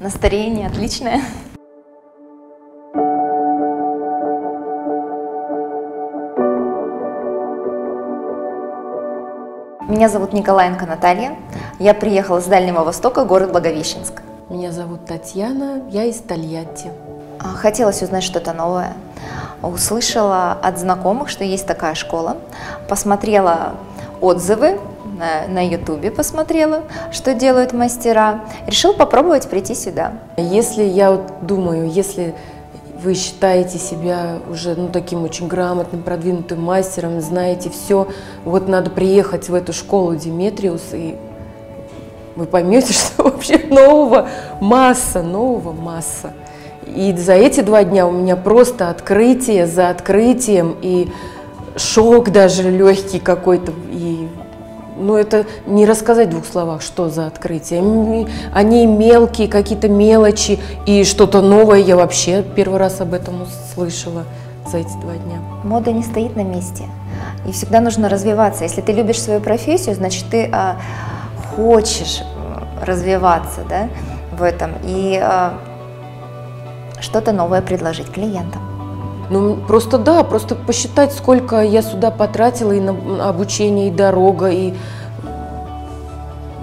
Настроение отличное. Меня зовут Николаенко Наталья. Я приехала с Дальнего Востока, город Благовещенск. Меня зовут Татьяна, я из Тольятти. А, Хотелось узнать что-то новое. Услышала от знакомых, что есть такая школа. Посмотрела отзывы на- ютубе, посмотрела, что делают мастера. Решил попробовать прийти сюда. Если я вот думаю, если вы считаете себя уже ну, таким очень грамотным, продвинутым мастером, знаете все, вот надо приехать в эту школу Диметриус, и вы поймете, что вообще нового масса, нового масса. И за эти два дня у меня просто открытие за открытием, и шок даже легкий какой-то, и ну, это не рассказать в двух словах, что за открытие. Они мелкие, какие-то мелочи, и что-то новое я вообще первый раз об этом слышала за эти два дня. Мода не стоит на месте. И всегда нужно развиваться. Если ты любишь свою профессию, значит, ты а, хочешь э, развиваться да, в этом и а, что-то новое предложить клиентам. Ну, просто да, просто посчитать, сколько я сюда потратила и на обучение, и дорога, и,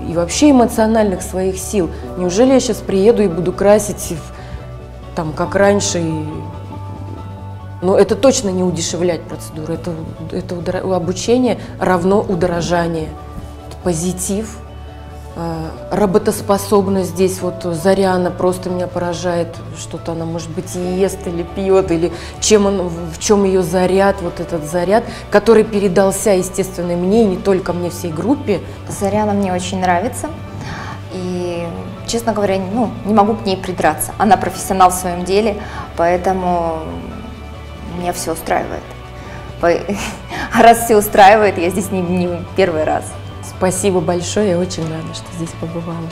и вообще эмоциональных своих сил. Неужели я сейчас приеду и буду красить там, как раньше, и... Ну, это точно не удешевлять процедуру, это, это удора- обучение равно удорожание. Это позитив, работоспособность здесь, вот Заряна просто меня поражает, что-то она, может быть, ест или пьет, или чем он, в чем ее заряд, вот этот заряд, который передался, естественно, мне, и не только мне, всей группе. Заряна мне очень нравится. И, честно говоря, ну, не могу к ней придраться. Она профессионал в своем деле, поэтому меня все устраивает. Раз все устраивает, я здесь не, не первый раз. Спасибо большое, я очень рада, что здесь побывала.